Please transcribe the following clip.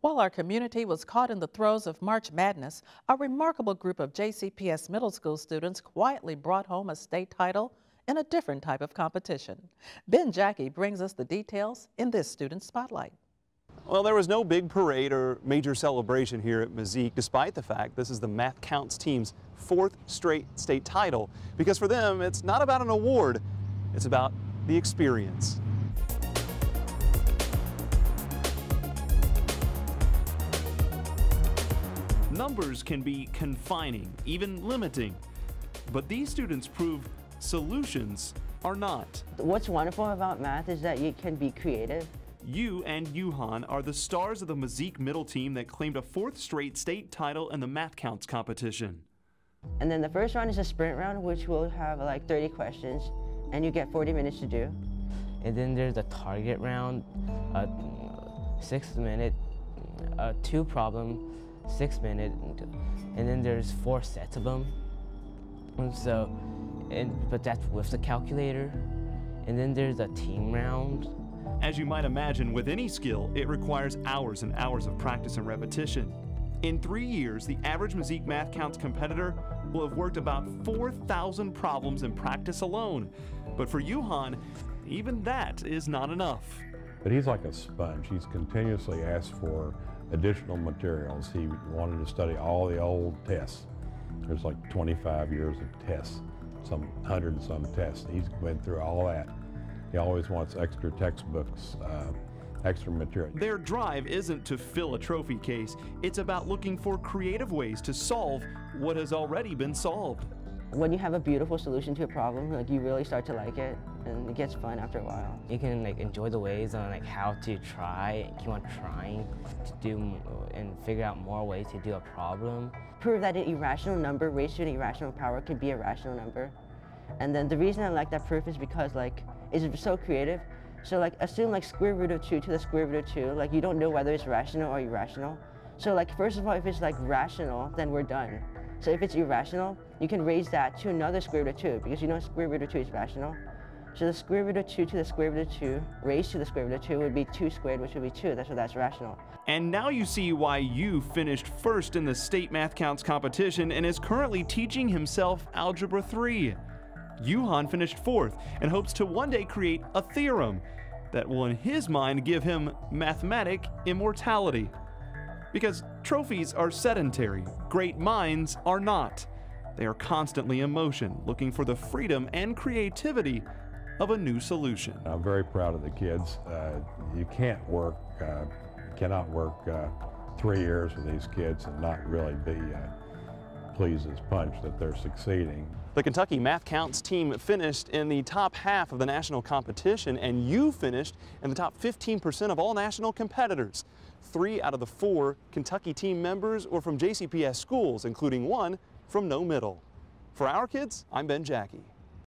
While our community was caught in the throes of March Madness, a remarkable group of JCPS middle school students quietly brought home a state title in a different type of competition. Ben Jackey brings us the details in this student spotlight. Well, there was no big parade or major celebration here at Meyzeek, despite the fact this is the Math Counts team's fourth straight state title. Because for them, it's not about an award, it's about the experience. Numbers can be confining, even limiting. But these students prove solutions are not. What's wonderful about math is that you can be creative. You and Yuhan are the stars of the Meyzeek middle team that claimed a fourth straight state title in the Math Counts competition. And then the first round is a sprint round, which will have like 30 questions, and you get 40 minutes to do. And then there's a target round, a six minute, a two problem, six minute, and then there's four sets of them. And so, and, but that's with the calculator. And then there's a team round. As you might imagine, with any skill, it requires hours and hours of practice and repetition. In three years, the average Meyzeek Math Counts competitor will have worked about 4,000 problems in practice alone. But for Yuhan, even that is not enough. But he's like a sponge. He's continuously asked for additional materials. He wanted to study all the old tests. There's like 25 years of tests, some 100 and some tests. He's went through all that. He always wants extra textbooks, uh, extra material. Their drive isn't to fill a trophy case. It's about looking for creative ways to solve what has already been solved. When you have a beautiful solution to a problem, like you really start to like it, and it gets fun after a while. You can like enjoy the ways on like how to try, keep on trying to do and figure out more ways to do a problem. Prove that an irrational number raised to an irrational power could be a rational number. And then the reason I like that proof is because like it's so creative. So like assume like square root of 2 to the square root of 2, like you don't know whether it's rational or irrational. So like first of all, if it's like rational, then we're done. So if it's irrational, you can raise that to another square root of 2 because you know square root of 2 is rational. So the square root of 2 to the square root of 2 raised to the square root of 2 would be 2 squared, which would be 2. That's what that's rational. And now you see why you finished first in the state math counts competition and is currently teaching himself Algebra 3. Yuhan finished fourth and hopes to one day create a theorem that will in his mind give him mathematic immortality. Because trophies are sedentary, great minds are not. They are constantly in motion, looking for the freedom and creativity of a new solution. I'm very proud of the kids. Uh, you can't work, uh, cannot work uh, three years with these kids and not really be pleased as punch that they're succeeding. The Kentucky Math Counts team finished in the top half of the national competition, and you finished in the top 15% of all national competitors. Three out of the four Kentucky team members were from JCPS schools, including one from Noe Middle. For Our Kids, I'm Ben Jackey.